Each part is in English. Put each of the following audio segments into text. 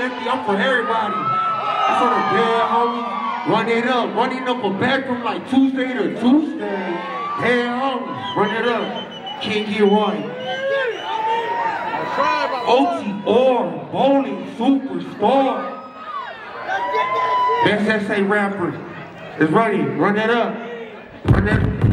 Lefty, I'm for everybody. I'm for the girl, homie. Run it up, running up a bag from like Tuesday to Tuesday. Hey, homie, run it up. Can't get right. OTR, bowling superstar. Best SA rapper. It's running, run that up. Run that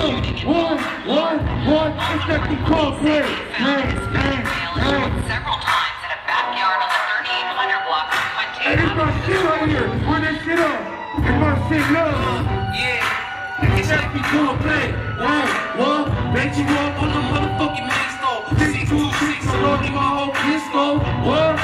one, one, one, it's the call play. Hey, hey, hey. several times in a backyard on the 3800 block of Hey, this my shit right here. Run that shit up. It's my shit, love. Yeah, it's we gon' play. One, one, bet you up on the motherfucking main store. Six, two, six, I'm loading my whole pistol. What,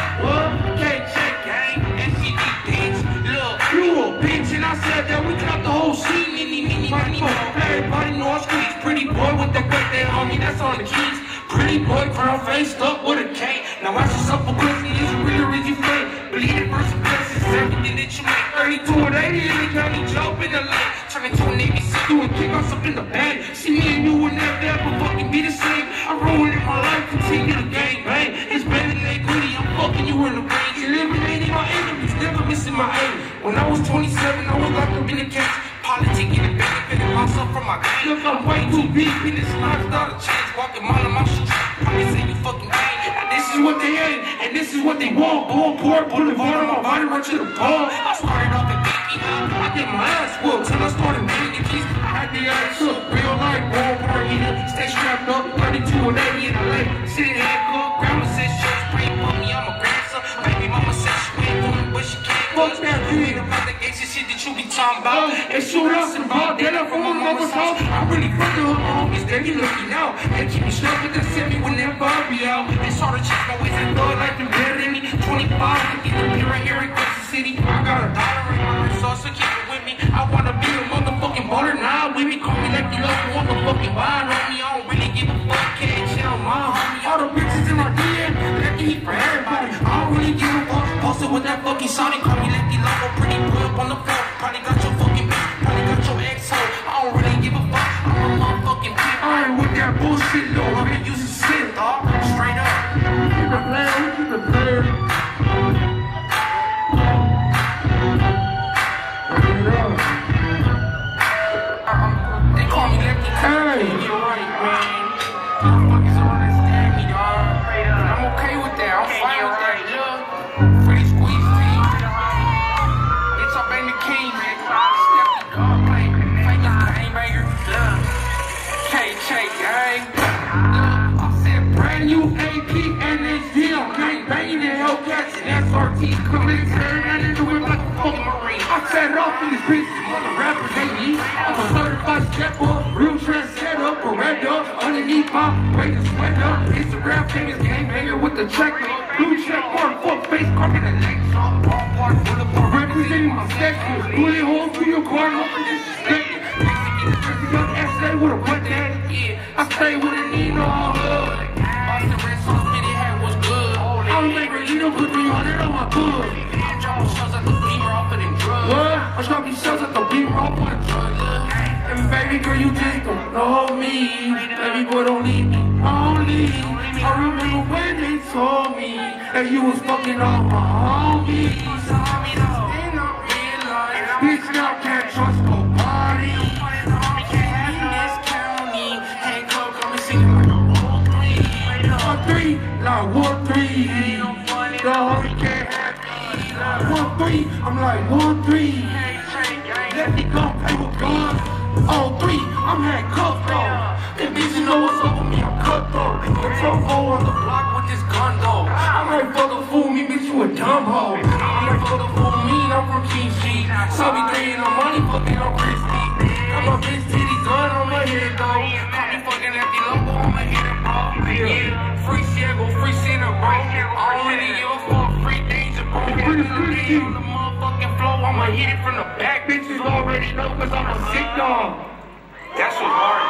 that's on the keys. Pretty boy, crown faced up with a K. Now watch yourself for pussy, is you real or you fake? Believe it versus blessings, everything that you make. 32 and 80 in the county, jump in the lane. Turn into an ABC, doing kick-offs up in the bag. See me and you will never ever fucking be the same. I'm ruining my life, continue to gang bang. It's better than goodie, I'm fucking you in the range. Eliminating my enemies, never missing my aim. When I was 27, I was locked up in the cage. Politicking and benefiting myself from my game. Look, I'm way too deep in this lifestyle to change. Walking mile of my street, probably say you fucking. And this is what they ain't, and this is what they want. Bullport Boulevard on my body, right to the ball. I started off at Dinky, I get my ass whooped till I started winning the. I had the ass up, real life, Walmart eater. Stay strapped up, 32 and 80 in LA. Sitting handcuffed, grandma said she'll spray for me, I'm a grandson. Baby mama said she waiting for me, but she. Fuck that dude. about the gangsta shit that you be talking about. Oh, and shoot us and ball dinner from my mama's house. I really fucked with my homies, they be looking out. They keep me stuck with the semi whenever I be out. They saw the chick always in thug like them better than me. 25, I get the beer right here in Kansas City. I got a dollar in my wrist, so keep it with me. I wanna be a motherfucking baller now. With me, call me like you love me, motherfucking wine on me. I don't really give a fuck, can't chill, my homie. All the bitches in my DM, with that fucking Sonic, call me like you pretty boy up on the floor. 13 comments, turn into a motherfucking. I set off in the streets. bitch, the rappers hate me. I'm a certified stepper, real trans setter, veranda, underneath my weight and sweater. Instagram famous game hanger with the check. Blue check mark, full face, carpet and legs. Representing my section, bullet holes through your car, hoping this What? I shot these shots at the beat, bro. And baby girl, you just don't know me. Baby boy, don't leave me lonely. I remember when they told me that you was fucking all my homies. I'm like one three. Let me go play with guns. All three. I'm handcuffed though. Them bitches know what's up with me, I'm cut cutthroat. The trofo on the block with this gun though. I'm like fucking fool me, bitch, you a dumb hoe. I'm like fucking fool me, I'm from King Street. Saw me throwing the money, fucking on Christy. Got my bitch titty gun on my head though. Call me fucking lefty loco head, bro. Yeah, free Diego, free center, bro. I don't really give a fuck, free danger, bro. Free, free, free motherfucking flow, I'ma hit it from the back. Bitches already know cause I'm a sick dog. That's what's hard.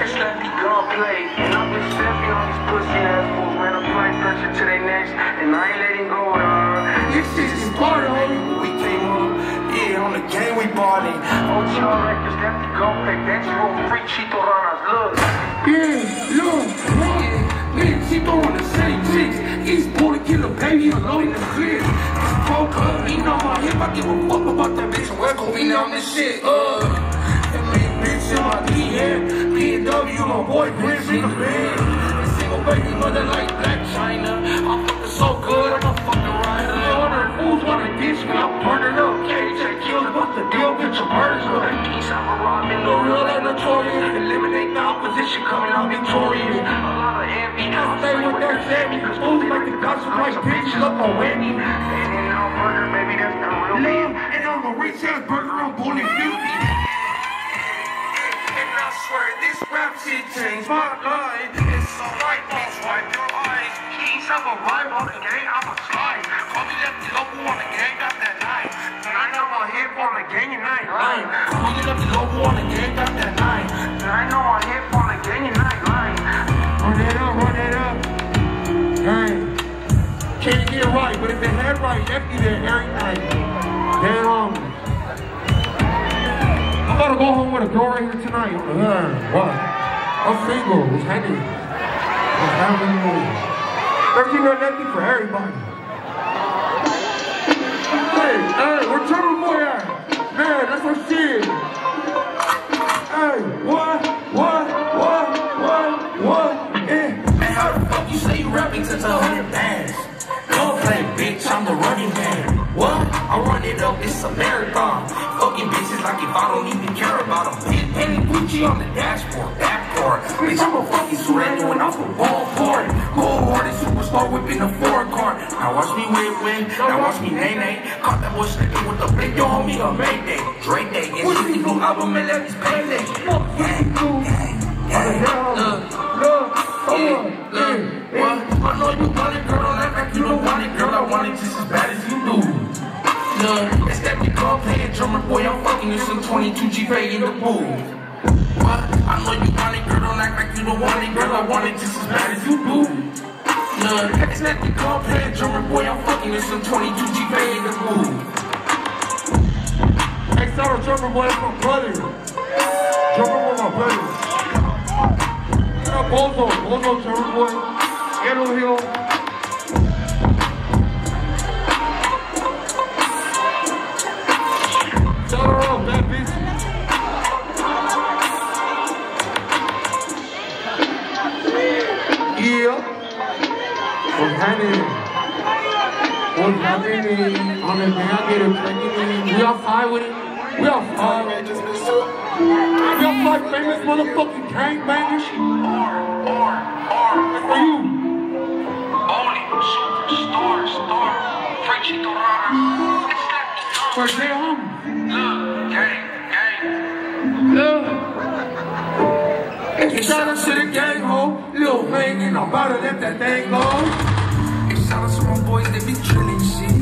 It's that gunplay, and I've been stepping on these pussy ass fools, man. I'm putting pressure to their necks, and I ain't letting go, dog. This shit is part of we came up. Yeah, on the game we bought it. OTR records, that's the gunplay, that's your free Chito Ranas, look. Yeah, look, look, yeah, bitch, she throwing the baby, I'm loading the clip. Cold cut, you know my hip, I give a fuck about that bitch. West Coast, me on this shit, uh. That main bitch in my DM, BMW, my boyfriend, in the bed. And single baby mother like Blac Chyna. I'm fucking so good, I'm a fucking rider. All the fools wanna diss me, I'm burning up. KJ kills, what's the deal? Get your birds up. Peace out, Robin, no the opposition, coming out victorious. A lot of envy, I stay with that Sammy. Fools like the gospel like bitches up on Wendy. And in our burger, baby, that's the real Love, and on the rich ass burger, I'm bully 50. And I swear this shit changed my life. It's alright, boss, wipe your eyes. Kings have arrived on the gang, I'm a slide. Call me left the local on the gang, got that knife. And I know my hip on the gang and I ain't lying. Call me left local on the gang, got that knife. And I know my hip on the gang and I ain't lying. Run it up, run it up. Hey, can't get right, but if it had right, have be there every night. Damn. I'm gonna go home with a girl right here tonight. Uh, what? I'm single. Happening? What's happening? Thirteen or nothing for everybody. Hey, hey, where Turtle Boy at? Man, that's what shit. Hey, what? What? What? What? What? Eh. Man, how the fuck you say you rapping to a hundred bands? Don't play, bitch, I'm the running man. What? I run it up, it's a marathon. Fucking bitches like if I don't even care about them. Penny Gucci on the dashboard, backboard. Bitch, I'm a fucking surrender when I'm from ballboard. Gold hearted superstar whipping a foreign car. Now watch me win win, now watch me nay nay. Caught that boy slipping with the big yo homie on Mayday. Drake Day, and shit, new album and let me gang, gang. Look, Look, yeah, oh, look, what? I know you want it, girl. Act like you don't want it, girl. I want it just as bad as you do. Look, it's that big girl playing drummer, boy. I'm fucking you some 22 G pay in the booth. What? I know you want it, girl. Don't act like you don't want it, girl. I want it just as bad as you do. Look, it's that big girl playing drummer, boy. I'm fucking you some 22 G pay in the booth. Hey, sorry, drummer boy, that's my brother. Drummer boy, my brother. Bozo, Bozo, drummer boy. Ghetto Hill. Happening? What's happening? On the man, I get it cracking. We all fine with it. We all fine. We all fine, famous motherfucking gangbangers. For you. Only superstar, star, Frenchy Dorada. It's that For their home. Look, gang, gang. Yeah. Shout out to the gang, ho. Lil Wayne, and I'm about to let that thing go. Boys that be drilling shit.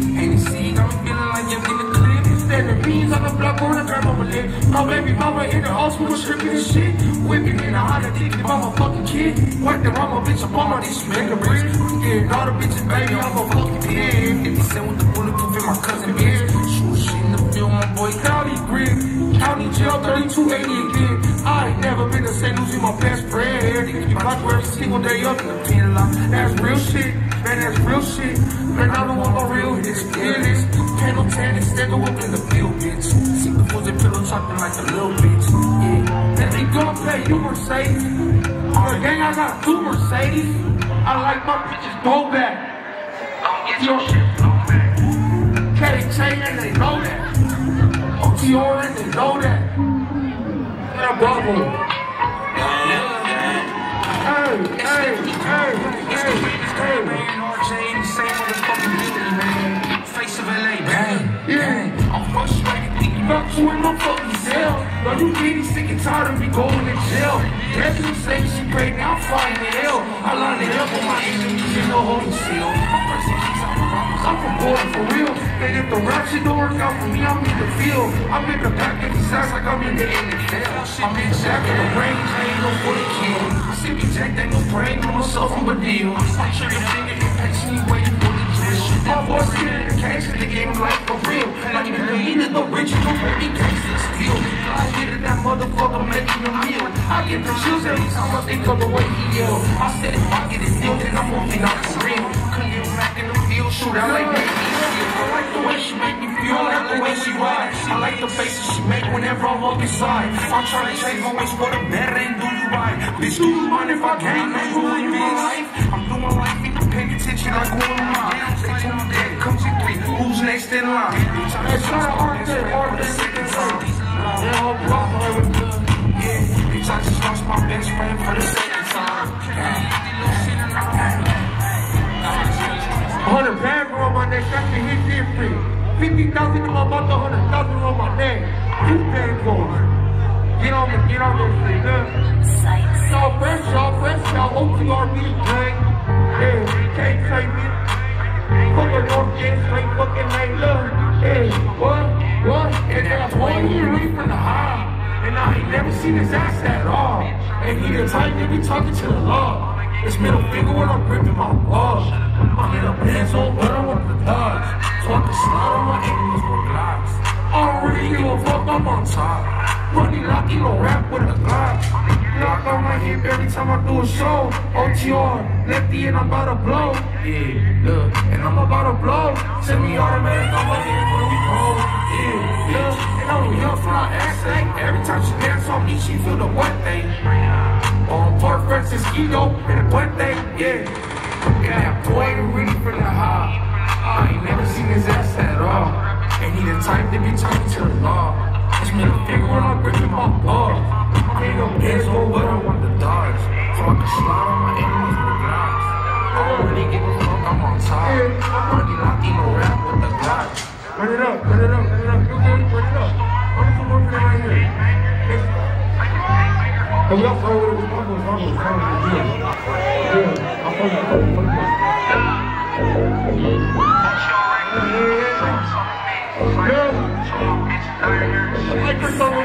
Got me feeling like I'm in the clip. Standing beans on the block on the grandma lit. My baby mama in the hospital stripping and shit. Whipping in a hot addicted my fucking kid. Work the rama bitch up on my these mega bricks. Getting all the bitches, baby, I'm a fucking kid. 50 cent with the bulletproof in my cousin bitch. Shoot shit in the field, my boy. County grid, county jail 3280 again. I ain't never been to St. Lucie, my best friend. They keep my day up in the pen line. That's real shit, man, that's real shit. Man, I don't want no real hits, fearless. Panel tennis, stand up in the field, bitch. See the fools and pillow talking like a little bitch. Yeah. Then they gon' pay you Mercedes. The gang, I got two Mercedes. I like my bitches go back. Don't get your shit blown back. KJ and they know that. OTR and they know that. Yeah, Bravo. Hey, hey, hey, hey, hey. Man, RJ in the same motherfucking building, man. Face of LA, Yeah. bang. I'm frustrated thinking about in my fucking cell. Now you getting sick and tired of me going to jail. That's you say she now I'm flying to hell. I line it up with my enemies in the holy seal. I'm from for real. And if the rap shit don't work out for me, I'm in the field. I'm in the back of these ass like I'm in the NFL. I'm in Jack in the range, I ain't no for the kill. I see me Jack, they no brain on myself, I'm a deal. I'm trigger it takes me waiting for the drill. My boys get in the cage, the game like for real. Like if you needed the rich, you make baby gangster still. I get it, that motherfucker making a meal. I get the chills every time I think of the way he yell. I said if I get it deal, then I'm moving out the real steal, shoot. I like that. I like the way she make me feel. I like the way she rides. I like the faces she make whenever I walk inside. I'm trying to change my ways for the better and do you right. Bitch, do you mind if I gain that rule in my life? I'm doing life independent, attention like who am I? Stay tuned, dad, come see three. Who's next in line? It's not an art that art 50,000 come on, about the 100,000 on my name. Two things going. Get on the, get on this shit, huh? Y'all fresh, y'all fresh, y'all OTRB gang. Yeah, you can't save me. Fucking north get straight fucking lane, look. Yeah, what, what? And that boy, he read from the high. And I ain't never seen his ass at all. And he the type that be talking to the law. This middle finger when I'm gripping my balls. I'm in a pants on, but I want to give a fuck, I'm on top. Running like you don't rap with a glock. Lock on my hip every time I do a show. OTR, lefty and I'm about to blow. Yeah, look, and I'm about to blow. Semi-automatic on my hip when we roll. Yeah, look, and I'm young from my ass eh? Every time she dance on me, she feel the one thing. On Park Francisco and the one thing, yeah. Yeah, that boy really from the high. I ain't never seen his ass at all. And he the type to be talking to the law. It's middle finger when I'm gripping my balls. I ain't no bitch, oh, but I want the dogs. So I can slide on my enemies with glocks. I don't really give a fuck, I'm on top. Running like no rap with the glocks. Run it up, run it up, run it up, you good, run it up. I'm just working right here. And we with yeah. Yeah, I'm fucking, fucking, fucking. Don't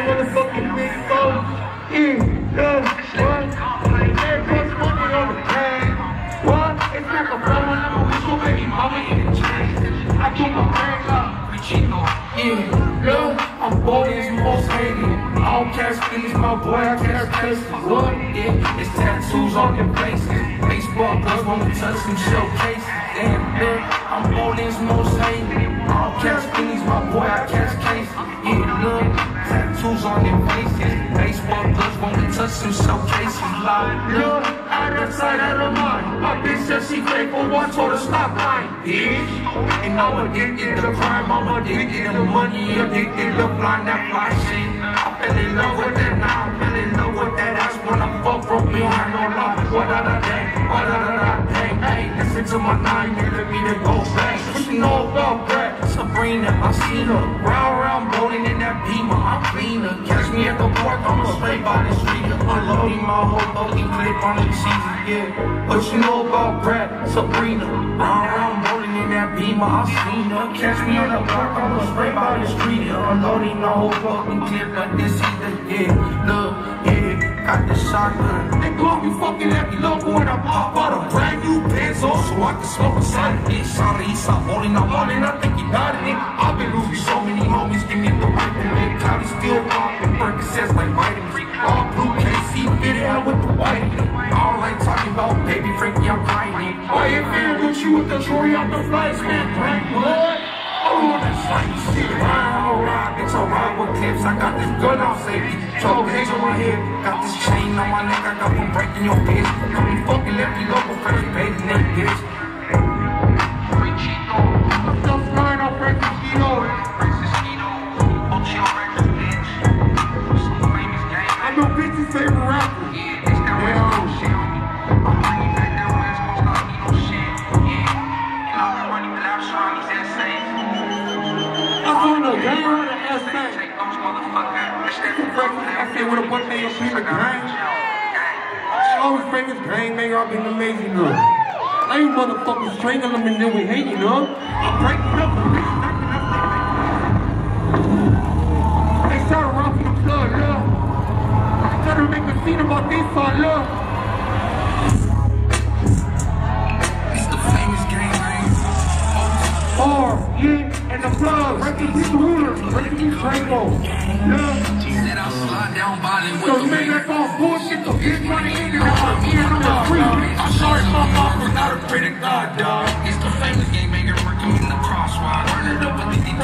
motherfucking big phone. Yeah, yeah, what? Money on the tag. What? It's like a a whistle, baby mama. I do my bag up. Yeah, yeah, I'm bold as most hated. I don't feelings, my boy, I catch cases. What? It's tattoos on your faces. Baseball gloves won't touch some showcases. Damn, yeah, I'm bold as most hated. I don't catch feelings, my boy, I catch on your faces. Baseball gloves won't touch some showcases. Like, look, out of sight, out of mind. My bitch said she grateful, one told her stop lying, bitch. And I'm addicted to crime, I'm addicted to money, addicted to blind that fly shit. I fell in love with that now, I fell in love with that ass when I fuck from behind, no lie. What da da dang, what da da da dang, hey, listen to my nine millimeter go back. What you know about that? Sabrina, I seen her round round rolling in that beamer. I'm cleaner. Catch me at the park, I'm a slave by the street. Unloading my whole fucking clip on the cheesy, yeah. What you know about Brad? Sabrina, round round rolling in that beamer. I seen her. Catch me on the park, I'm a slave by the street. Unloading the whole fucking clip, but this is the yeah. Look, yeah, got the shotgun. They call me fucking happy local when I pop out a brand new pencil so I can smoke a side of it. Sorry, he's not holding up on it. I think he got it. I've been losing so many homies, give me the right to live. Cali still popping, Percocets like vitamins. All blue KC fitted out with the white. All like talking about baby Frankie, I'm crying. Why you feel with you with the Tory on the flights, man? Frank, what? Oh, that's like shit. Ride, ride, bitch, I ride with clips. I got this gun off safety. Trouble cage on my head. Got this chain on my neck. I got one breaking your bitch. Don't be fucking let me local fresh baby neck, bitch. Just flying off Francisco. I'm your bitch's favorite rapper. Yeah, it's the way I'm shit on the gang on the S-Tank. I say with a day you'll be the gang. Always famous gang, man, y'all been amazing, girl. I ain't motherfucking strangling them and then we hate, you know? I'm breaking up They started rocking the blood, love. Try to make a scene about this song, love. It's the famous gang, man. Or, and the blood, right to the ruler, right to the Draco. Yeah. She said I'll slide down violent So you make that all bullshit, so get money in there, I'm here on the street. I'm sorry, my mom was not afraid of God, dog. It's the famous gang banger working in the crosswise. Turn it up with the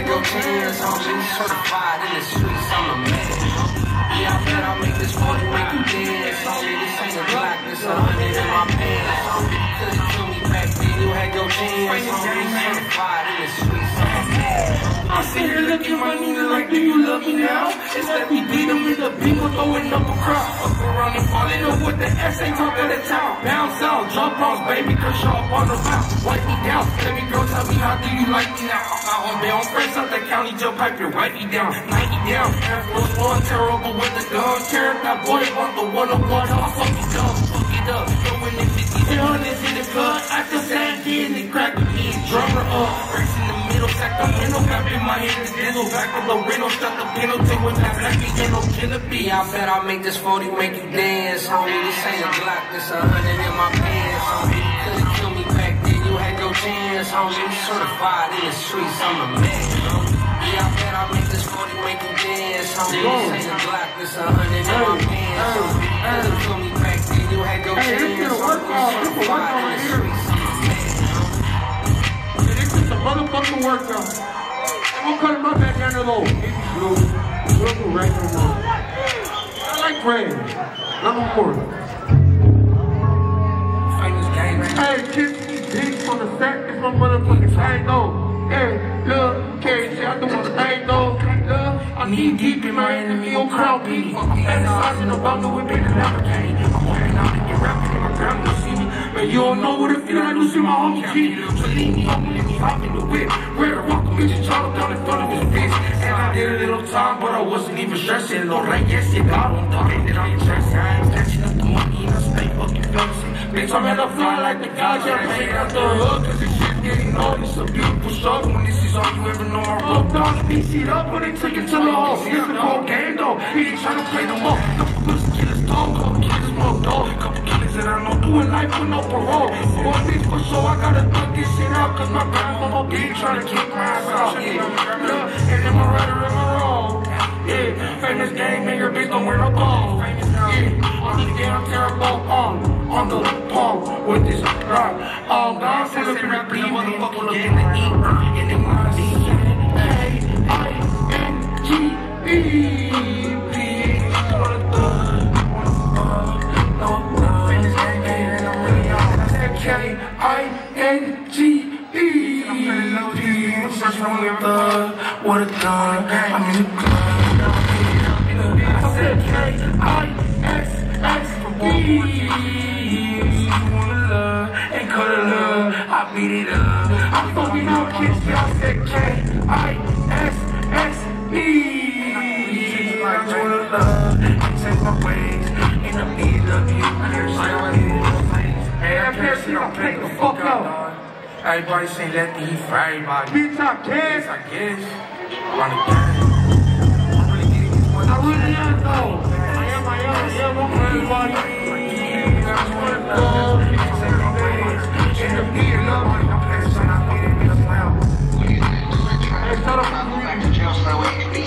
you had your chance, homie. Certified in the streets, I'm a man. Yeah, I bet I'll make this 40 make you dance, homie. This ain't a Glock, this a hundred in my pants, homie. Couldn't kill me back then, you had your chance, homie. Certified in the streets. I sit here looking my nigga like, do you love me now? It's let me beat him in the people throwing up a crowd. Fuck around and falling up with the S, ain't talk to the town. Bounce out, jump off, baby, cause y'all on the mouth. Wipe me down, me go tell me how do you like me now? Out on bail, friends out the county, jump pipe your wipe me down. 90 down, Air Force One, terrible with the gun. Carrot that boy want the one on one, I'll fuck it up, fuck it up. Throwing it 50 hundreds in the cut, I just sat in and crack with me, drummer up. In the middle, Sacramento, got in my hand, the dizzle, back to the rental, shut the penalty when that black ain't no killer beat. Yeah, I bet I'll make this 40 make you dance, homie. This ain't a Glock, this a hundred in my pants, homie. Couldn't kill me back then, you had your chance, homie. Certified in the streets, I'm a man, homie. Yeah, I bet I'll make this 40 make you dance, homie. This ain't a Glock, this a hundred in my pants, homie. Couldn't kill me back then, you had your Hey, chance, homie. out. This will work Certified in right the here. streets, This is a motherfucking workout. I'm gonna cut my back down to low. Easy blue. Blue right no more. I like red. Number four. Hey, kiss me deep from the set. It's my motherfucking tango. Hey, look, can't see I do my thing though. I need deep in my enemy on crowd beat. I'm fantasizing about the whip in the Lamborghini. I'm wearing out and get rapping in my grandma see Man, you don't know what it feel like see my homie. So leave me me hop in the whip. Where the rock bitch and chop down in front of his bitch. And I did a little time, but I wasn't even stressing. No yes, you got on talking on your stressing. I ain't catching up the money and I stay fucking flexing. Bitch, I'm at a fly like the guys that paid out the hood. Cause this shit getting old. It's a beautiful struggle. When this is all you ever know, I rolled down the beat up when they took it to the hole. It's the game though. He ain't trying to play no more. Couple pussy killers, dog. Doing life with no parole. One bitch for sure, I gotta thug this shit out. Cause my grandmama be trying to keep my ass out. Yeah, yeah. And then my rider in my roll. Yeah, famous gang nigga, bitch don't wear no clothes. Yeah, on the damn terrible on, on the pole with this rock. Oh, God, full of rap, the motherfucker looking to eat. And then my D, For a thug, what a thug. I'm in the club. I said K I S S E. You wanna love and cuddle love. I beat it up. I'm fucking out kids. I said K I E. I wanna love and take my ways. And I need love you. I that Pierce, you don't play the fuck out. Everybody say let me eat for everybody. Bitch, I guess. I guess. On the game. I'm really getting this money. I really am though. I am, I am, I am. I'm for everybody. I just wanna love. It's every day. And the beat love. I'm playing some. I'm getting this now. Hey, shut up. Back to jail so that way you can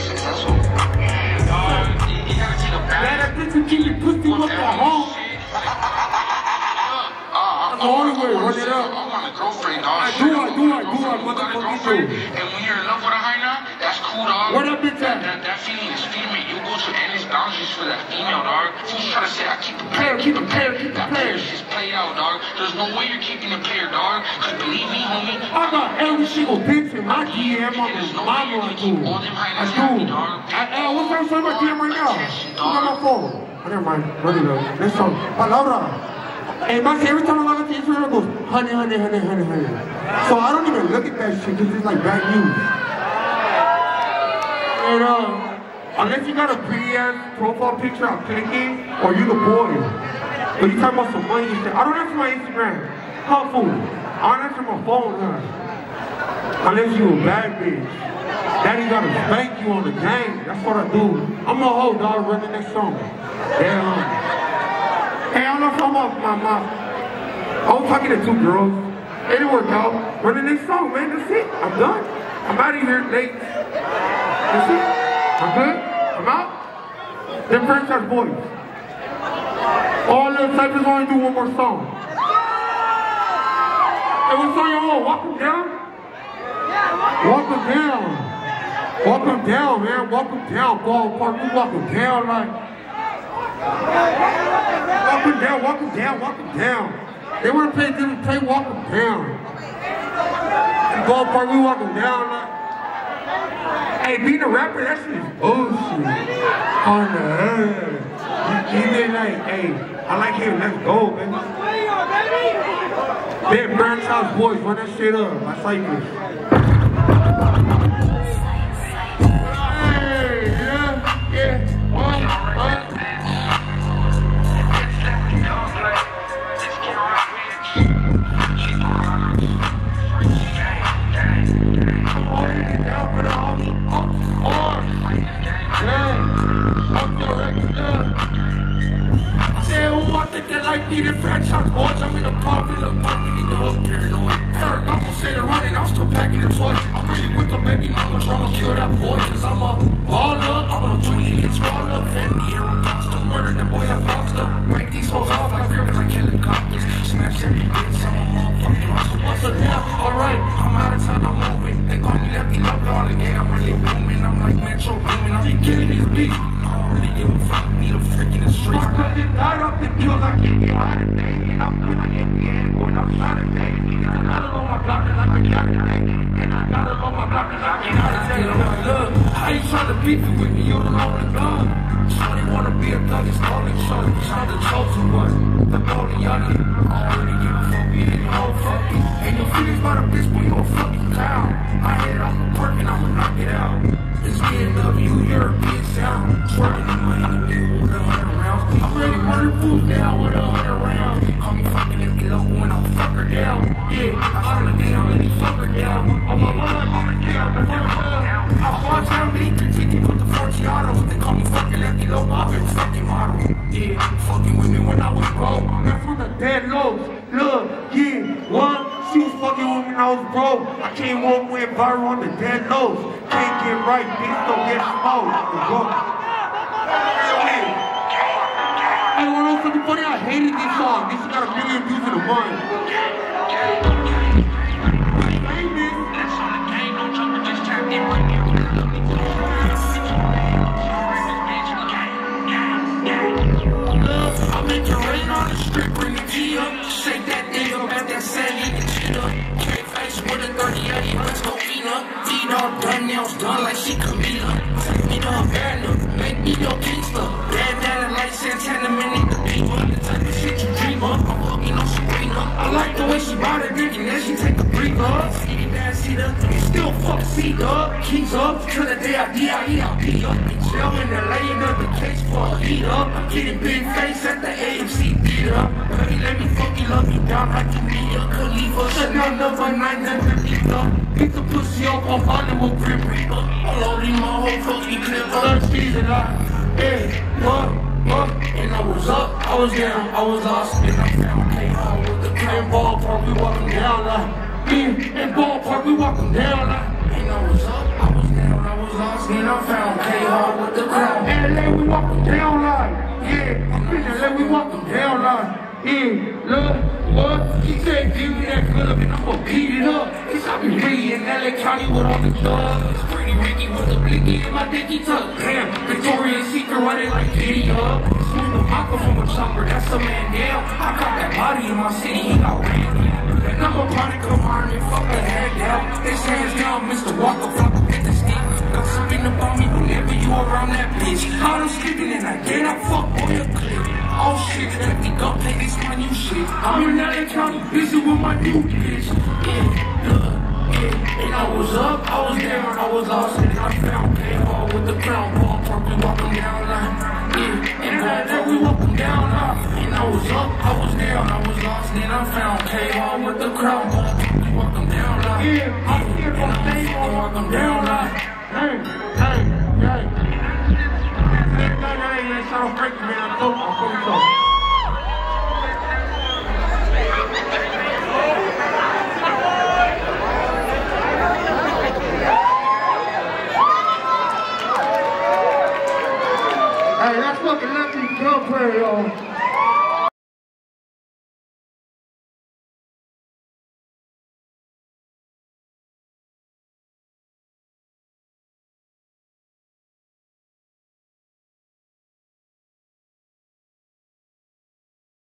That's the way. Run it up. I want a girlfriend, dog. I do, I do, I do, I motherfucking do. And when you're in love with a hyena, that's cool, dog. Where that bitch That, that, that feeling is female. You go to endless boundaries for that female, dog. Fools try to say, I keep a player, keep a player, keep a player. Just play out, dog. There's no way you're keeping a player, dog. Cause believe me, homie. I got every single bitch in my DM on the mama I do. I do. I, uh, what's that song my DM right now? Look at my phone. Oh, never mind. Up. Next song. Palabra. Hey, my every time I log into Instagram, it goes, honey, honey, honey, honey, honey. So I don't even look at that shit because it's like bad news. And, uh, unless you got a pretty ass profile picture, I'm clicking, or you the boy. But you talking about some money and shit. I don't answer my Instagram. Huh, fool? I don't answer my phone, huh? Unless you a bad bitch. Daddy gotta spank you on the game. That's what I do. I'm a hoe, dog. Run the next song. Damn. Hey, I don't know if I'm off my mouth. I was talking to two girls. It didn't work out. Run the next song, man. That's it. I'm done. I'm out of here late. That's it. I'm good. I'm out. Them franchise boys. All the cyphers want to do one more song. Hey, what's on your wall? Walk them down. Walk them down. Walk them down, man. Walk them down, ballpark. We walk them down like. Walk them down, walk them down, walk them down. They want to play, they play, walk them down. In ballpark, we walk them down. Hey, being a rapper, that shit is bullshit. On the. You, you did like, hey, I like him, let's go, man. Big House Boys, run that shit up. I Cypress. Me, the franchise boys, I'm in a popular party, in the hood, paranoid. Gonna say the running, I'm still packing the toys. I'm really with the baby mama, trying to kill that boy, cause I'm a baller. I'm a twin, it's all up, family, here, I'm monster. Murder the boy, I monster. Break these hoes off like rivers, like killing coppers. Smash every bitch, I'm a motherfucking monster. What's up now? Alright, I'm out of time, I'm moving. They call me let me love darling, yeah, I'm really booming. I'm like Metro Boomin, I'm killing these beats. You trying to beef it with me? You know the gun. Shorty wanna be a thug, it's calling Shorty, trying to chosen one. The golden youngin', I really give a fuck, we ain't no fucking. Ain't no feelings about a bitch, but you a fucking clown. I hit it off the perk and I'ma knock it out. This BMW European sound, twerking in my enemy with a hundred rounds. I'm ready to murder food down with a hundred rounds. Call me fucking empty low when I'm fuck her down. Yeah, I shut her down and he fuck her down. I'm a mother, I'm a kid, I'm a mother. I watch Me fucking fucking. Yeah, fucking with me when I was broke. That's from the dead lows. Look, yeah, one. She was fucking with me when I was broke. I came home with viral on the dead lows. Can't get right, bitch, don't get smoked. Hey, wanna know something funny? I hated this song. This got a million views in a month. Just in bring the G up. Shake that thing up at that sand, leave the chin up. K-face with a 38, let's go Vina. D-dog done, nails done like she Camila. Take me to Havana, make me your gangster. Bandana like Santana, man, need the diva. The type of shit you dream of, I'm fucking on Sabrina. I like the way she bought her dick and then she take a breather. Skinny bad and still fuck C dub. Keys up, till the day I D.I.E. I'll be up. In jail in LA, another case for a up. I'm getting big face at the AMC Baby, let me fucking love you down like you need a Khalifa. Chanel number nine underneath her. Get the pussy up off Hollywood Grim Reaper. All over my fucking clip. Third season, I, hey, what, what? And I was up, I was down, I was lost, and I found K.O. with the ballpark. We walking down like, yeah, in ballpark, we walking down like. And I was up, I was down, I was lost, and I found K.O. with the crown. Yeah, I'm in LA, we walking. Yeah, look, what? He said, give me that club and I'ma beat it up. It's up in me in LA County with all the. It's pretty Ricky with the blicky in my dicky tuck. Damn, Victoria's Secret running like giddy up. Swing the from a chopper, that's a man down. I got that body in my city, he got ran And I'm a on and fuck the head down. They it's down, Mr. Walker, fuck with the stick. Something about me whenever you around that bitch. I don't sleeping and I get up, fuck on your clip. Oh shit, let me go play this my new shit. I'm in LA County, busy with my new bitch. Yeah, yeah. And I was up, I was down, I was lost, and I found K-Hall with the crown ball park. We walking down line. Yeah, and that we walking down line. And I was up, I was down, I was lost, and I found K-Hall with the crown ball park. We walking down line. Yeah, I'm here for on, walking down line. Hey, South Break, Manitoba, Minnesota. Hey, that's fucking the Lefty Club prayer, y'all.